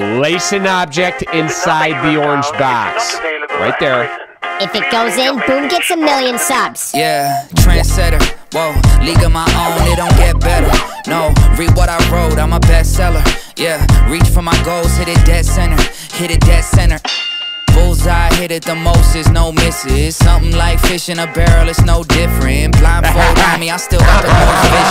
Place an object inside the orange box. Right there. If it goes in, Boom gets a million subs. Yeah, trendsetter. Whoa, league of my own, it don't get better. No, read what I wrote, I'm a bestseller. Yeah, reach for my goals, hit it dead center. Hit it dead center. Bullseye, hit it the most, is no misses. Something like fish in a barrel, it's no different. Blindfold on me, I still got the most